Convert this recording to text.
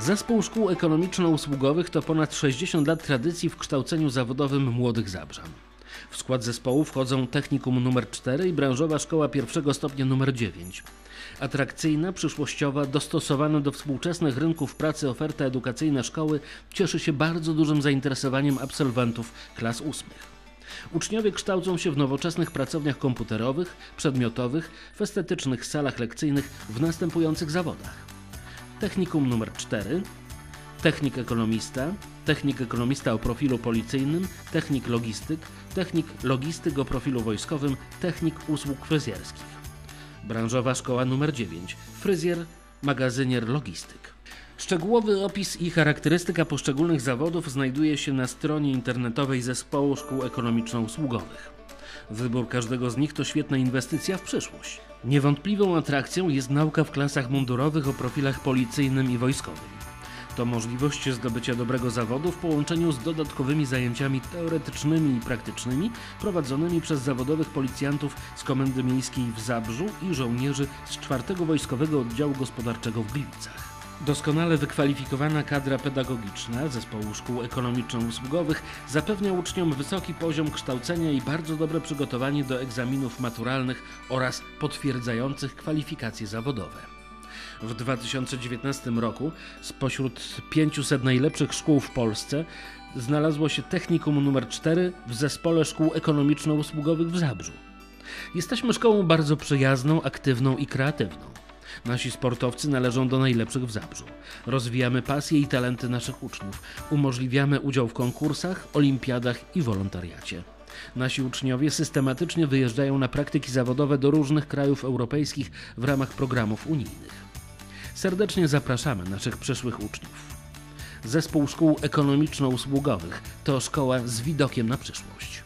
Zespół Szkół Ekonomiczno-Usługowych to ponad 60 lat tradycji w kształceniu zawodowym młodych Zabrzan. W skład zespołu wchodzą Technikum nr 4 i branżowa szkoła pierwszego stopnia nr 9. Atrakcyjna, przyszłościowa, dostosowana do współczesnych rynków pracy oferta edukacyjna szkoły cieszy się bardzo dużym zainteresowaniem absolwentów klas ósmych. Uczniowie kształcą się w nowoczesnych pracowniach komputerowych, przedmiotowych, w estetycznych salach lekcyjnych w następujących zawodach. Technikum nr 4, technik ekonomista, technik ekonomista o profilu policyjnym, technik logistyk, technik logistyk o profilu wojskowym, technik usług fryzjerskich. Branżowa szkoła nr 9, fryzjer, magazynier, logistyk. Szczegółowy opis i charakterystyka poszczególnych zawodów znajduje się na stronie internetowej Zespołu Szkół Ekonomiczno-Usługowych. Wybór każdego z nich to świetna inwestycja w przyszłość. Niewątpliwą atrakcją jest nauka w klasach mundurowych o profilach policyjnym i wojskowym. To możliwość zdobycia dobrego zawodu w połączeniu z dodatkowymi zajęciami teoretycznymi i praktycznymi prowadzonymi przez zawodowych policjantów z Komendy Miejskiej w Zabrzu i żołnierzy z 4 Wojskowego Oddziału Gospodarczego w Gliwicach. Doskonale wykwalifikowana kadra pedagogiczna Zespołu Szkół Ekonomiczno-Usługowych zapewnia uczniom wysoki poziom kształcenia i bardzo dobre przygotowanie do egzaminów maturalnych oraz potwierdzających kwalifikacje zawodowe. W 2019 roku spośród 500 najlepszych szkół w Polsce znalazło się Technikum nr 4 w Zespole Szkół Ekonomiczno-Usługowych w Zabrzu. Jesteśmy szkołą bardzo przyjazną, aktywną i kreatywną. Nasi sportowcy należą do najlepszych w Zabrzu. Rozwijamy pasje i talenty naszych uczniów. Umożliwiamy udział w konkursach, olimpiadach i wolontariacie. Nasi uczniowie systematycznie wyjeżdżają na praktyki zawodowe do różnych krajów europejskich w ramach programów unijnych. Serdecznie zapraszamy naszych przyszłych uczniów. Zespół Szkół Ekonomiczno-Usługowych to szkoła z widokiem na przyszłość.